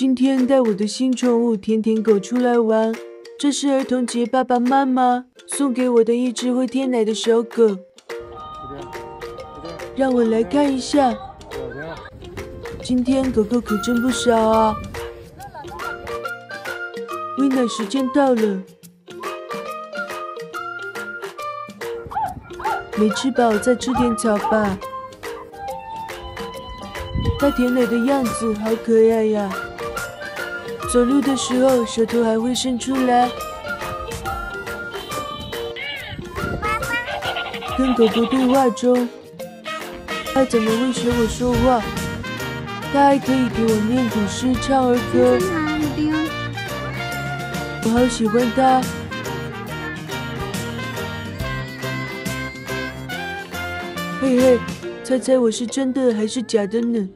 今天带我的新宠物甜甜狗出来玩，这是儿童节爸爸妈妈送给我的一只会舔奶的小狗。让我来看一下，今天狗狗可真不少啊！喂奶时间到了，没吃饱再吃点草吧。它舔奶的样子好可爱呀！走路的时候舌头还会伸出来，跟狗狗对话中。它怎么会学我说话？它还可以给我念古诗、唱儿歌，我好喜欢它。嘿嘿，猜猜我是真的还是假的呢？